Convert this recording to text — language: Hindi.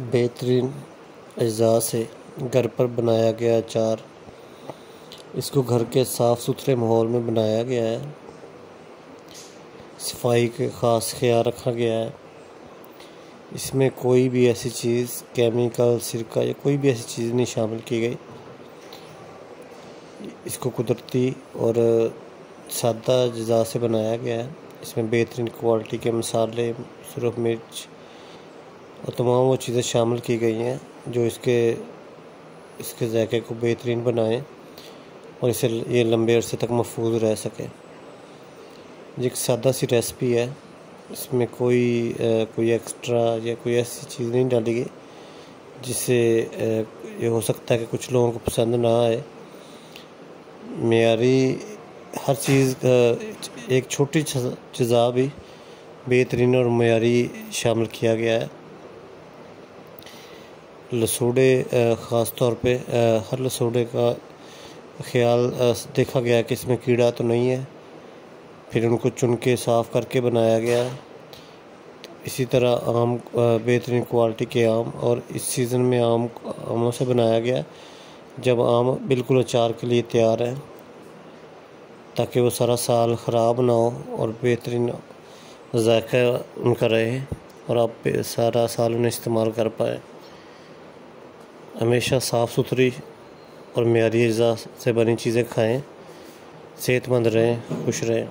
बेहतरीन अज्जा से घर पर बनाया गया अचार, इसको घर के साफ़ सुथरे माहौल में बनाया गया है। सफ़ाई के ख़ास ख्याल रखा गया है। इसमें कोई भी ऐसी चीज़, केमिकल, सिरका या कोई भी ऐसी चीज़ नहीं शामिल की गई। इसको कुदरती और सादा अज्जा से बनाया गया है। इसमें बेहतरीन क्वालिटी के मसाले, सुरख मिर्च और तमाम वो चीज़ें शामिल की गई हैं जो इसके इसके जायके को बेहतरीन बनाएँ और इसे ये लंबे अरसे तक महफूज रह सके। ये एक सादा सी रेसिपी है। इसमें कोई आ, कोई एक्स्ट्रा या कोई ऐसी चीज़ नहीं डाली गई जिससे ये हो सकता है कि कुछ लोगों को पसंद ना आए। मेरी हर चीज़ का एक छोटी चज़ा भी बेहतरीन और मयारी शामिल किया गया है। लसूड़े ख़ास तौर पे हर लसूड़े का ख्याल देखा गया कि इसमें कीड़ा तो नहीं है। फिर उनको चुन के साफ़ करके बनाया गया। इसी तरह आम बेहतरीन क्वालिटी के आम और इस सीज़न में आम, आमों से बनाया गया। जब आम बिल्कुल अचार के लिए तैयार हैं, ताकि वो सारा साल ख़राब ना हो और बेहतरीन जायका उनका रहे और आप सारा साल उन्हें इस्तेमाल कर पाए। हमेशा साफ़ सुथरी और मीरी अज़ा से बनी चीज़ें खाएँ सेहतमंद रहें खुश रहें।